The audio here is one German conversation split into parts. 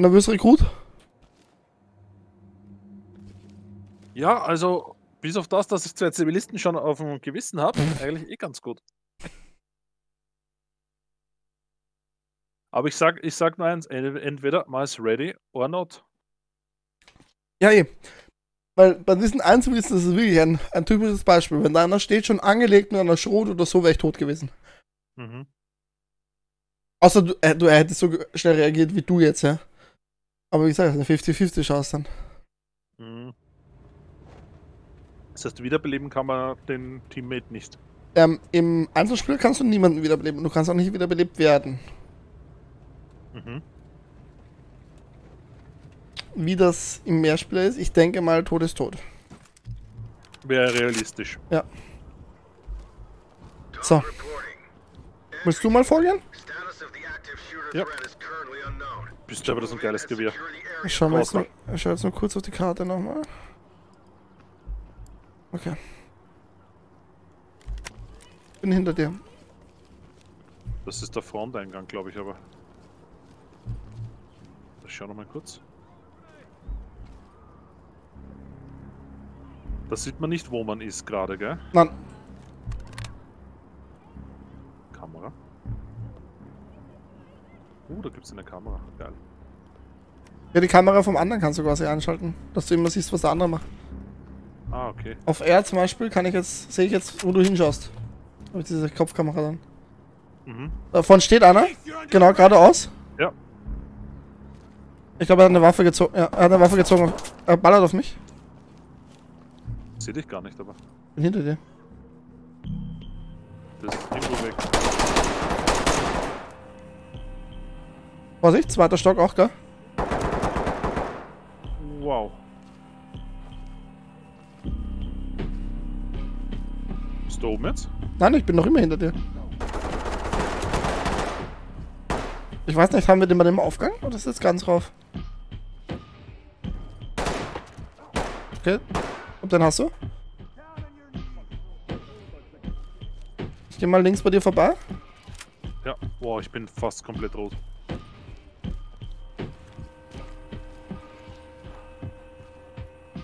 nervös Rekrut? Ja, also bis auf das, dass ich zwei Zivilisten schon auf dem Gewissen habe, eigentlich eh ganz gut. Aber ich sag, ich sag nur eins, en- entweder man ist ready or not. Ja, eh. Weil bei diesen Einzelwissen ist es wirklich ein, ein typisches Beispiel. Wenn da einer steht, schon angelegt mit einer Schrot oder so, wäre ich tot gewesen. Mhm. Außer du, äh, du hättest so schnell reagiert wie du jetzt, ja. Aber wie gesagt, eine 50-50 Chance dann. Mhm. Das heißt, wiederbeleben kann man den Teammate nicht. Ähm, Im Einzelspiel kannst du niemanden wiederbeleben und du kannst auch nicht wiederbelebt werden. Mhm. Wie das im Mehrspieler ist, ich denke mal, Tod ist tot. Wäre realistisch. So. Willst du mal vorgehen? Ja. Bist du aber das ein geiles Gewehr. Ich schau, mal jetzt nur, ich schau jetzt nur kurz auf die Karte nochmal. Okay. Bin hinter dir. Das ist der Fronteingang, glaube ich, aber. Ich schau noch mal kurz. Da sieht man nicht, wo man ist gerade, gell? Nein, Kamera. Uh, da gibt's eine Kamera. Geil. ja, die Kamera vom anderen kannst du quasi einschalten, dass du immer siehst, was der andere macht. Ah, okay. Auf R zum Beispiel kann ich jetzt, sehe ich jetzt, wo du hinschaust. Habe ich diese Kopfkamera dann. Mhm. Davon steht einer, genau geradeaus. Ja. Ich glaube, er hat eine Waffe gezogen. Ja, er hat eine Waffe gezogen. Er ballert auf mich. Seh dich gar nicht, aber. Bin hinter dir. Das ist irgendwo weg. Vorsicht, zweiter Stock auch, gell? Wow. Bist du oben jetzt? Nein, ich bin noch immer hinter dir. Ich weiß nicht, haben wir den bei dem Aufgang oder ist jetzt ganz rauf? Okay. Ob den hast du? Ich geh mal links bei dir vorbei. Ja. Wow, ich bin fast komplett rot.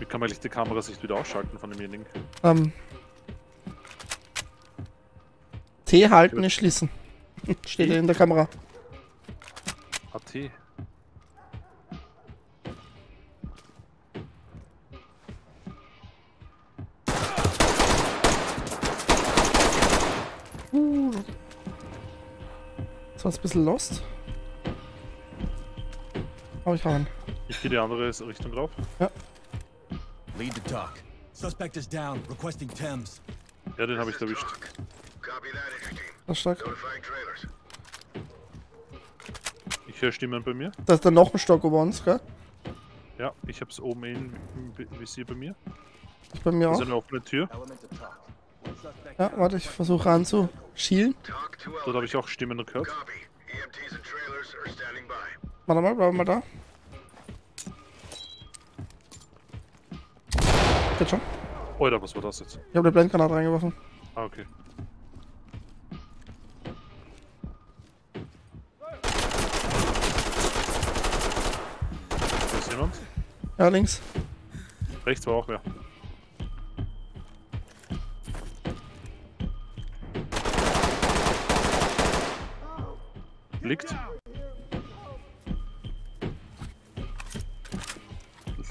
Wie kann man eigentlich die Kamerasicht wieder ausschalten von demjenigen? Ähm. T halten ist schließen. Steht in der Kamera. AT. Das war ein bisschen lost. Aber ich hau ihn. Ich gehe die andere Richtung drauf. Lead to talk. Suspect is down, requesting Thames. Ja, den habe ich erwischt. Das ist stark. Ich höre Stimmen bei mir. Da ist dann noch ein Stock über uns, gell? Ja, ich habe es oben in, im Visier bei mir. Ich bei mir Das auch. ist eine offene Tür. Ja, warte, ich versuche to Dort habe ich auch Stimmen gehört. By. Warte mal, bleib mal da. Geht schon. Alter, was war das jetzt? Ich habe eine Blendgranate reingeworfen. Ah, okay. Ist jemand. Ja, links. Rechts war auch wer. Liegt.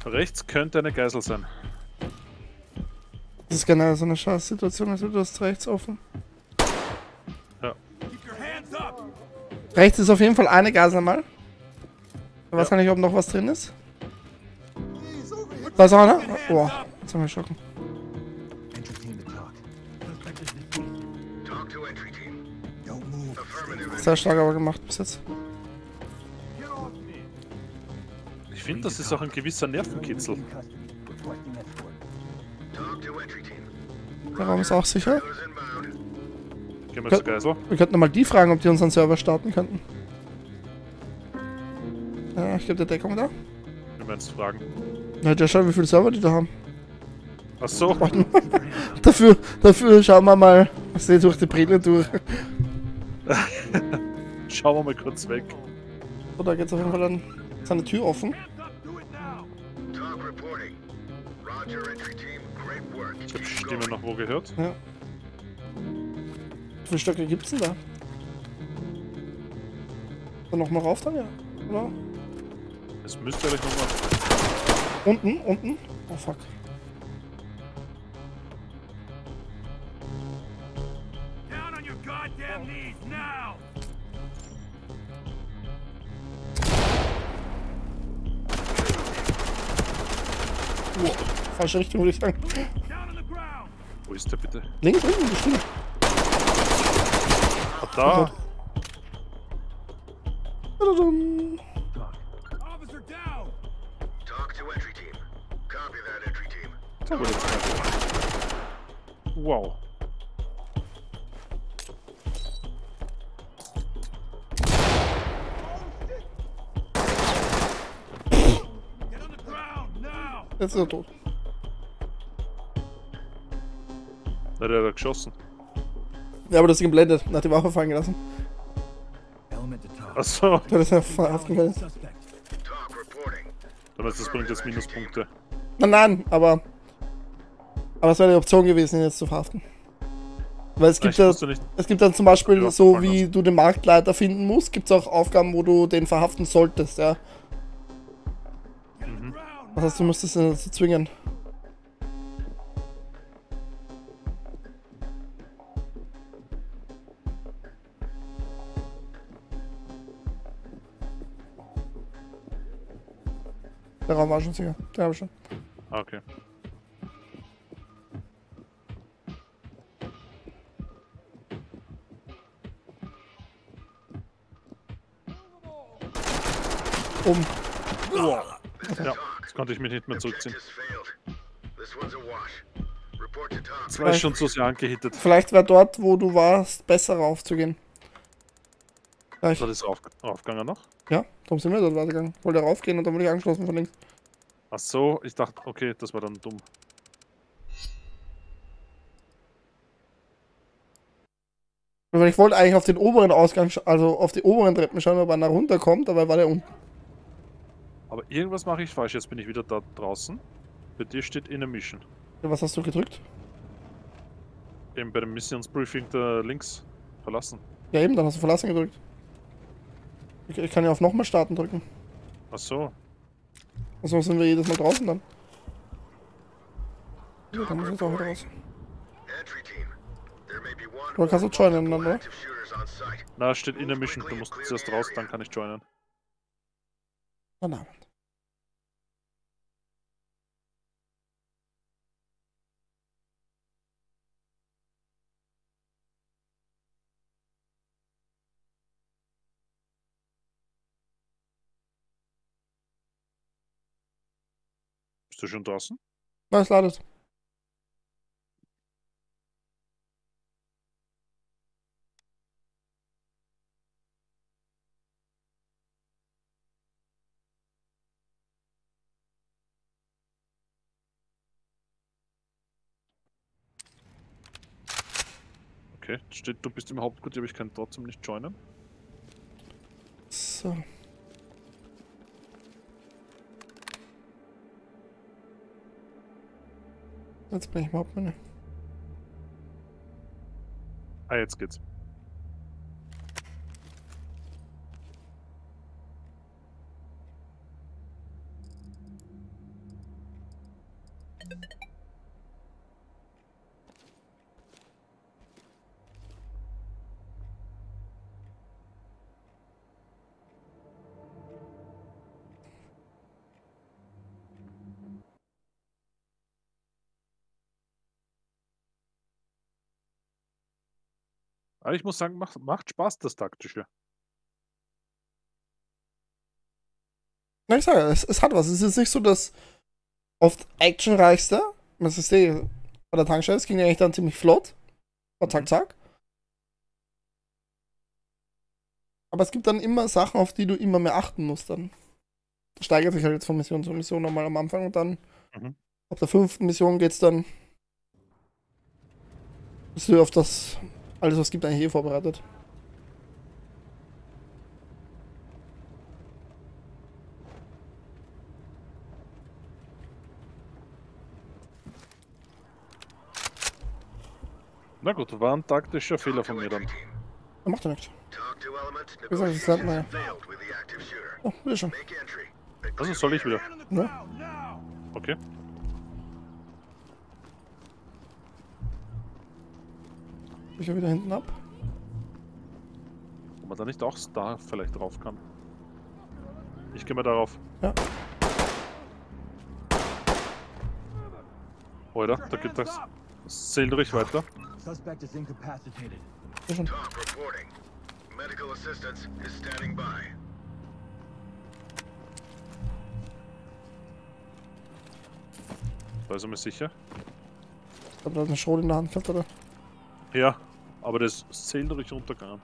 Rechts könnte eine Geisel sein. Das ist generell so eine scheiß Situation, also du hast rechts offen. Ja. Rechts ist auf jeden Fall eine Geisel mal. Ich weiß gar nicht, ob noch was drin ist. Da ist auch einer. Boah, jetzt haben wir schocken. Sehr stark aber gemacht bis jetzt. Ich finde, das ist auch ein gewisser Nervenkitzel. Der Raum ist auch sicher. Gehen wir Geisel. Wir könnten mal die fragen, ob die unseren Server starten könnten. Ja, ich gebe der Deckung da. Wir werden es fragen. Na, ja, schau, wie viele Server die da haben. Ach so. Dafür, dafür schauen wir mal. Ich sehe durch die Brille durch. Schauen wir mal kurz weg. So, da geht's auf jeden Fall dann. Ist eine Tür offen? Keep Stimme going. noch wo gehört. Ja. Wie viele Stöcke gibt's denn da? Dann noch mal rauf dann, ja? Oder? Es müsste eigentlich nochmal. Unten, unten. Oh fuck. Down on your goddamn knees now! Wow. Falsche Richtung würde ich sagen. Down on the ground! Wo ist der bitte? Links, links, bestimmt. Ah, da! Tadadum. Officer down! Talk to entry team. Copy that, entry team. Da wurde jetzt Wow. Get on the ground now! Jetzt ist er tot. Da hat er geschossen. Ja, aber das ist geblendet. Nach die Waffe fallen gelassen. Achso, können. Suspect. Talk reporting. dann heißt das bringt jetzt Minuspunkte. Nein, nein, aber. Aber es wäre die Option gewesen, ihn jetzt zu verhaften. Weil es gibt ja. Es gibt dann zum Beispiel Ja, so, wie du den Marktleiter finden musst, gibt es auch Aufgaben, wo du den verhaften solltest, ja. Mhm. Das heißt, du müsstest ihn dazu zwingen. Der Raum war schon sicher. Den habe ich schon. Ah, okay. Oben. Ja, jetzt konnte ich mich nicht mehr zurückziehen. Zwei schon so sehr angehittet. Vielleicht wäre dort, wo du warst, besser raufzugehen. Gleich. Das auf, aufgegangen noch? Ja, darum sind wir dort weitergegangen. Wollte raufgehen und dann wurde ich angeschlossen von links. Ach so, ich dachte, okay, das war dann dumm. Weil ich wollte eigentlich auf den oberen Ausgang, also auf die oberen Treppen schauen, ob einer runterkommt, aber war der unten. Aber irgendwas mache ich falsch. Jetzt bin ich wieder da draußen. Bei dir steht in a Mission. Ja, was hast du gedrückt? Eben bei dem Missionsbriefing da links verlassen. Ja, eben, dann hast du verlassen gedrückt. Ich, ich kann ja auf nochmal starten drücken. Ach so. Also sind wir jedes Mal draußen dann. Ja, dann muss ich jetzt auch raus. Entry team. There may be one Du kannst du joinen dann, oder? Na, steht in a Mission. Du musst zuerst raus, dann kann ich joinen. Guten Abend. Bist du schon draußen? Na, es ladet. Okay, steht, du bist im Hauptquartier, aber ich kann trotzdem nicht joinen. So. Jetzt bin ich im Hauptmenü. Ah, jetzt geht's. Aber ich muss sagen, macht, macht Spaß, das Taktische. Na, ich sage, es, es hat was. Es ist nicht so das oft actionreichste. Das ist eh bei der Tankstelle. Es ging eigentlich dann ziemlich flott. War zack, zack. Aber es gibt dann immer Sachen, auf die du immer mehr achten musst dann. Das steigert sich halt jetzt von Mission zu Mission nochmal am Anfang und dann Mhm. ab der fünften Mission geht's dann. Bist du auf das alles, was es gibt, eigentlich hier vorbereitet. Na gut, war ein taktischer Fehler von mir dann. Macht er nichts. Wie gesagt, das halt lernt. Oh, wieder schon. Also soll ich wieder? Ne? Okay. Ich ja wieder hinten ab. Ob man da nicht auch da vielleicht drauf kann. Ich gehe mal darauf. Ja. Oder? Da geht das. Ruhig weiter. Suspect is incapacitated. Talk reporting. Medical assistance is standing by. Da ist er mir sicher. Ich glaube, da hat eine Schrot in der Hand gehabt, oder? Ja, aber das ist zählt ruhig runtergegangen.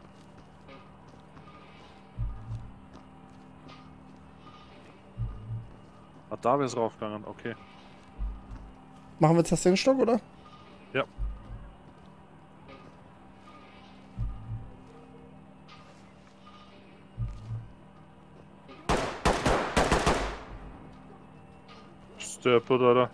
Ah, da wäre es raufgegangen, okay. Machen wir jetzt das den Stock, oder? Ja. Stirb, oder?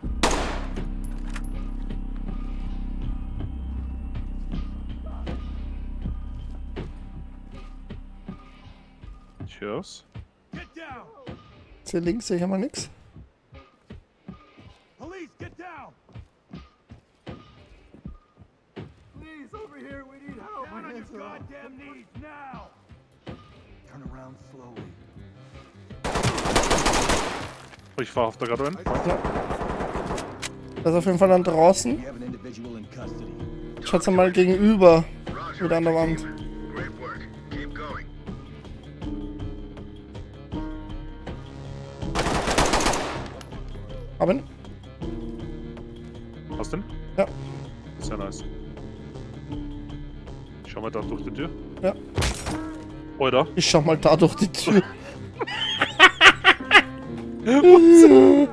On your goddamn knees now! Turn around slowly. Oh, Ich fahr auf der gerade rein. Ja. Der ist auf jeden Fall dann draußen. Ich schätze mal gegenüber. Wieder an der Wand. Sehr nice. Schau mal da durch die Tür. Ja. Oder? Ich schau mal da durch die Tür. Ich wusste,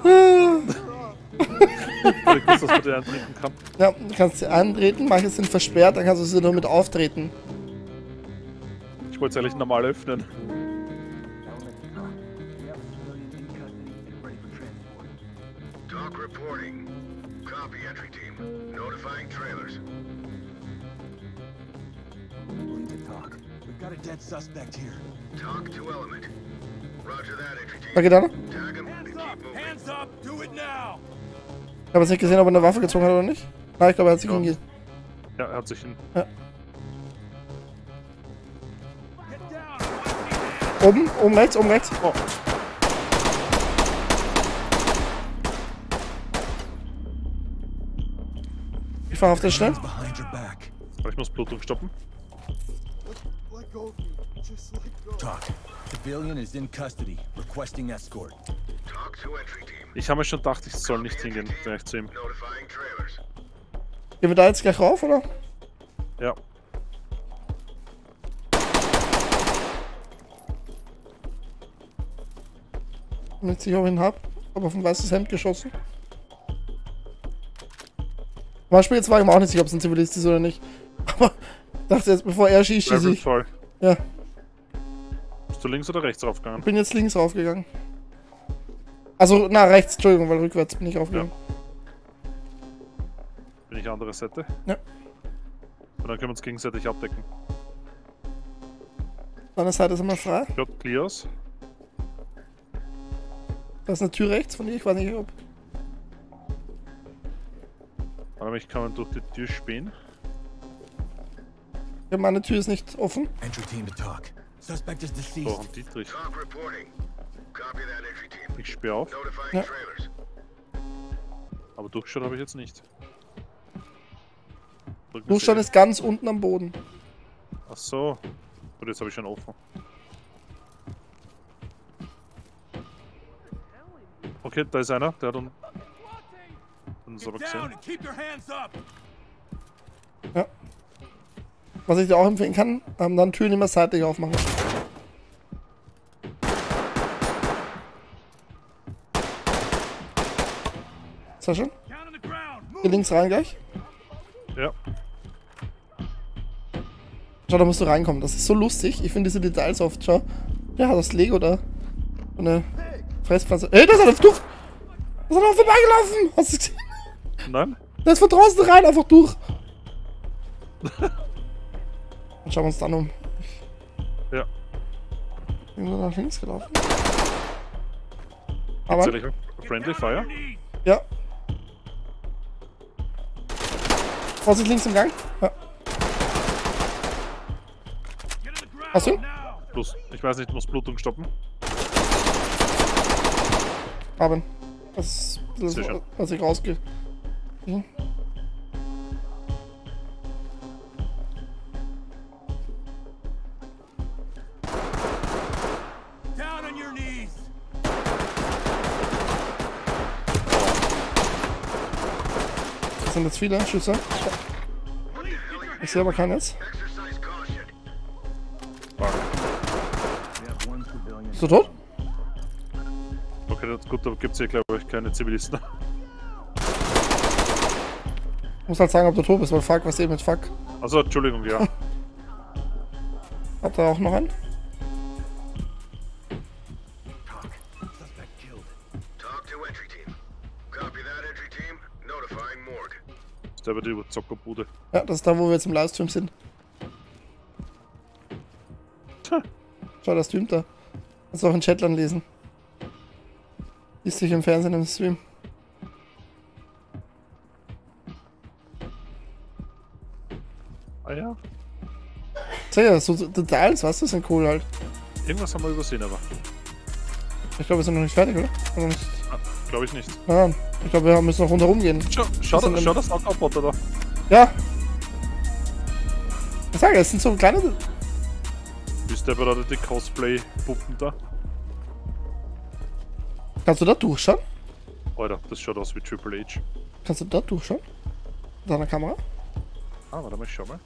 dass man den eintreten kann. ja, du kannst sie antreten, manche sind versperrt, dann kannst du sie nur mit auftreten. Ich wollte es eigentlich normal öffnen. Suspect here. Talk to element. Roger that entry team. Da geht einer. Tag him and Hands up! Hands up! Do it now! Ich habe jetzt nicht gesehen, ob er eine Waffe gezogen hat oder nicht. Nein, ich glaube, er hat sich Ja. hinge... Ja, er hat sich in. Get down! Oben, oben rechts, oben rechts. Oh. Ich fahre auf den schnell. Hands behind your back. Aber ich muss Blutung stoppen. Let let Ich habe mir schon gedacht, ich soll nicht hingehen, gleich zu ihm. Gehen wir da jetzt gleich rauf, oder? Ja. Nicht sicher, ob ich ihn hab. Hab auf ein weißes Hemd geschossen. Zum Beispiel jetzt war ich mir auch nicht sicher, ob es ein Zivilist ist oder nicht. Aber dachte jetzt, bevor er schießt, schieße ich. voll. Ja, du links oder rechts raufgegangen? bin jetzt links raufgegangen. Also, na, rechts, Entschuldigung, weil rückwärts bin ich raufgegangen. Bin ich andere Seite? Ja. Und dann können wir uns gegenseitig abdecken. Deine Seite ist immer frei. Schaut clear aus. Da ist eine Tür rechts von dir, ich weiß nicht, ob. Aber ich kann man durch die Tür spähen. Ja, meine Tür ist nicht offen. Entry team to talk. Suspect is deceased. und Dietrich. Talk reporting. Copy that entry team. Ich sperre auf, Notifying Ja. trailers. aber durchschaut habe ich jetzt nicht. Sehr. ist ganz unten am Boden. Ach so. Gut, jetzt habe ich schon offen. Okay, da ist einer, der hat uns, uns aber gesehen. and keep your hands up! Was ich dir auch empfehlen kann, ähm, dann Türen immer seitlich aufmachen. Sehr schön. Hier links rein gleich. Ja, Schau, da musst du reinkommen. Das ist so lustig. Ich finde diese Details oft. Schau. Ja, das Lego da. So eine Fresspflanze. Ey, da ist einer durch. Da ist einer vorbeigelaufen. Hast du gesehen? nein? Der ist von draußen rein, einfach durch. Dann schauen wir uns dann um. Ja. Irgendwo nach links gelaufen. Aber, Friendly Fire? ja. Vorsicht links im Gang. Ja. Hast du? Plus, ich weiß nicht, muss Blutung stoppen. Haben. Das ist das, was ich rausgehe. Hm. Sind jetzt viele Schüsse. Ich sehe aber. Fuck. Bist du tot? Okay, das ist gut, da gibt es hier, glaube ich, keine Zivilisten. Muss halt sagen, ob du tot bist, weil fuck, was eben mit fuck. Also, Entschuldigung, ja. Hat er auch noch einen? Zockerbude. Ja, das ist da, wo wir jetzt im Livestream sind. Tja. Schau, das streamt da. Kannst du auch in Chatland lesen. Liest dich im Fernsehen im Stream. Ah ja. Sicher, so so Details, was du, sind cool halt. Irgendwas haben wir übersehen, aber. Ich glaube, wir sind noch nicht fertig, oder? oder nicht? Ah, glaube ich nicht. Nein, ich glaube, wir müssen noch rundherum gehen. Schau, schau, da, schau das Knockout-Bot da. Ja. Ich sage, es sind so kleine. Ist der gerade die Cosplay-Puppen da? Kannst du da durchschauen? Alter, das schaut aus wie Triple H. Kannst du da durchschauen? Mit deiner Kamera? Ah, warte mal, ich schau mal.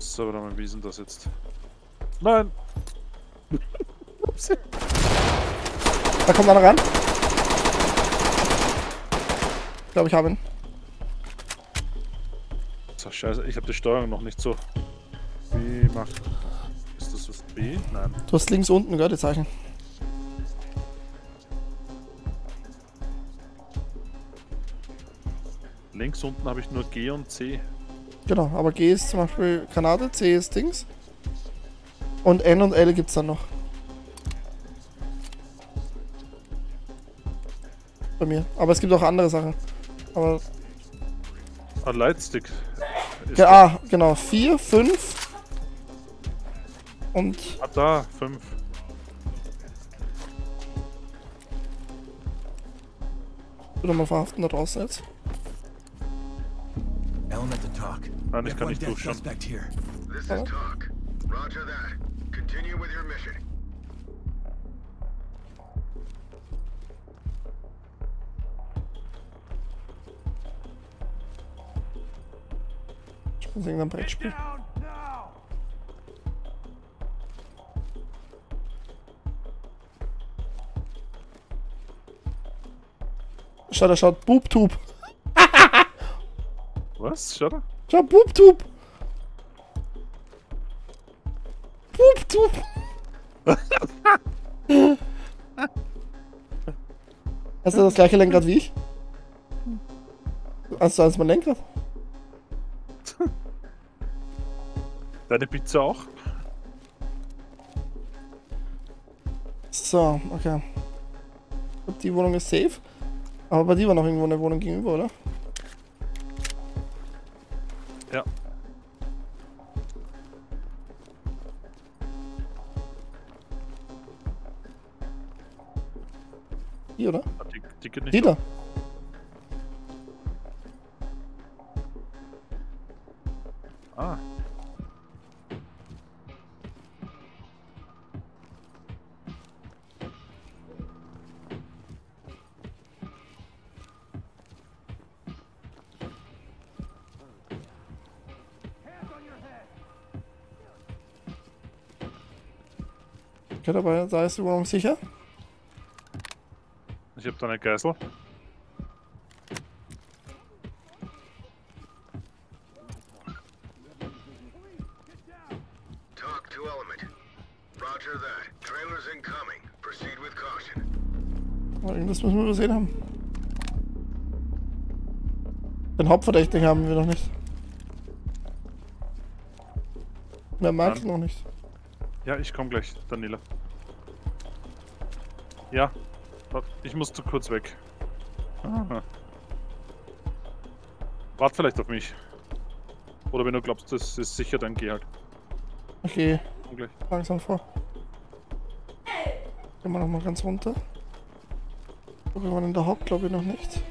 So, warte mal, wie ist denn das jetzt? Nein! Upsi. Da kommt einer ran. Ich glaube, ich habe ihn. So, scheiße, ich habe die Steuerung noch nicht so. Wie macht. Ist das das B? Nein. Du hast links unten, gell, die Zeichen. Links unten habe ich nur G und C. Genau, aber G ist zum Beispiel Granate, C ist Dings. Und N und L gibt's dann noch. Bei mir. Aber es gibt auch andere Sachen. Aber. Ah, Lightstick. Ja, ah, genau. 4, 5. Und. Ah, da, 5. Wieder mal verhaften da draußen jetzt. Element to talk. Nein, ich kann nicht durchschauen. suspect here. This is talk. Roger that. Continue with your mission. Ich muss irgendein Brettspiel. Schau, da schaut Boobtube. Was? Schau da. Schau, Boobtube. Boobtube. Hast du das gleiche Lenkrad wie ich? Hast du eins mein Lenkrad? Deine Pizza auch? So, okay. Ich glaub, die Wohnung ist safe. Aber bei dir war noch irgendwo eine Wohnung gegenüber, oder? Ja. Die, oder? Ah, Die, die. Die da. Okay, dabei, da ist die Wohnung sicher. Ich habe da eine Geißel. Talk to element. Roger that. Trailers incoming. Proceed with caution. Aber Irgendwas müssen wir übersehen haben. Den Hauptverdächtigen haben wir noch nicht. Mehr mag noch nicht. Ja, ich komme gleich, Daniela. Ja, ich musste kurz weg. Ah. Wart vielleicht auf mich. Oder wenn du glaubst, das ist sicher, dann geh halt. Okay, gleich. langsam vor. Gehen wir nochmal ganz runter. Gucken wir in der Haupt, glaube ich, noch nicht.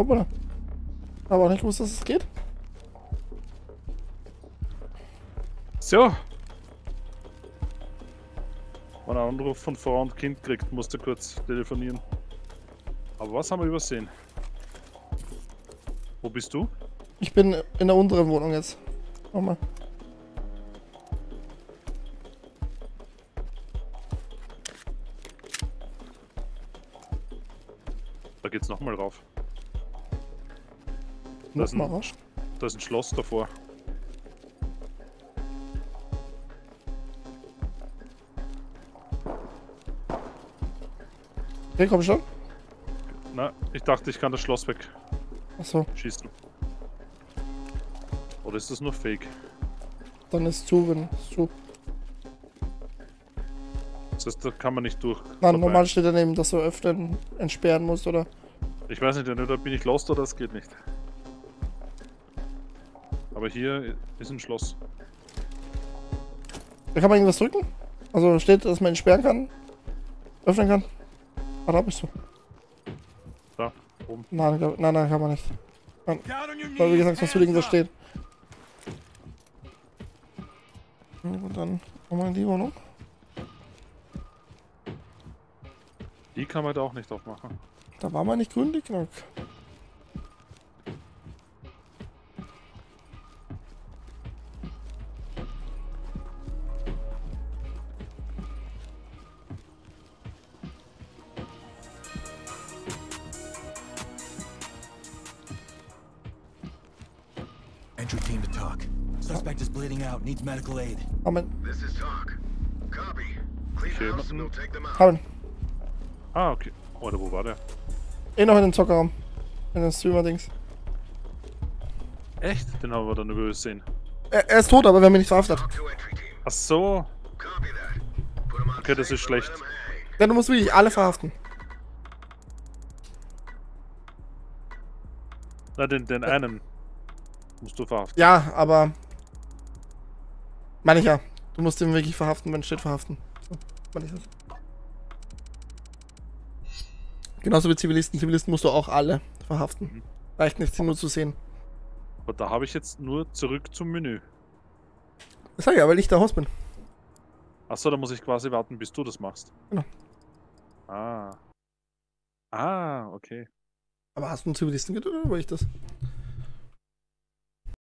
Hoppala. Aber nicht gewusst, dass es geht. So. Wenn ein Anruf von Frau und Kind kriegt, musste kurz telefonieren. Aber was haben wir übersehen? Wo bist du? Ich bin in der unteren Wohnung jetzt. Nochmal. Ist ein- rasch. Da ist ein Schloss davor. Okay, komm schon. Na, ich dachte, ich kann das Schloss Achso, wegschießen. Oder ist das nur Fake? dann ist zu, wenn ist zu. Das heißt, da kann man nicht durch. Nein, vorbei. normal steht daneben, dass du öffnen, entsperren musst, oder? Ich weiß nicht, entweder bin ich lost oder das geht nicht. Aber hier ist ein Schloss. Da kann man irgendwas drücken? Also steht, dass man entsperren kann? Öffnen kann? Ah, da bist du. Da, oben. Nein, glaub- nein, nein, kann man nicht. Knees! Weil wie gesagt, du hands irgendwas steht. Und dann nochmal in die Wohnung. Die kann man da auch nicht aufmachen. Da war man nicht gründig genug. Needs medical aid. Haben This is talk. Copy. Clean Okay, house and we'll take them out. haben. Ah, okay. Oder wo war der? Eh noch in den Zockerraum. In den Streamer-Dings. Echt? Den haben wir dann übersehen. Er, er ist tot, aber wir haben ihn nicht verhaftet. Ach so. Okay, das ist schlecht. Ja, du musst wirklich alle verhaften. Na, den, den einen musst du verhaften. Ja, aber. Meine ich ja. Du musst ihn wirklich verhaften, wenn steht verhaften. So, meine ich das. Genauso wie Zivilisten. Zivilisten musst du auch alle verhaften. Mhm. Reicht nicht, sie nur zu sehen. Aber da habe ich jetzt nur zurück zum Menü. Das sag ich ja, weil ich der Host bin. Achso, da muss ich quasi warten, bis du das machst. Genau. Ah. Ah, okay. Aber hast du einen Zivilisten getötet oder war ich das?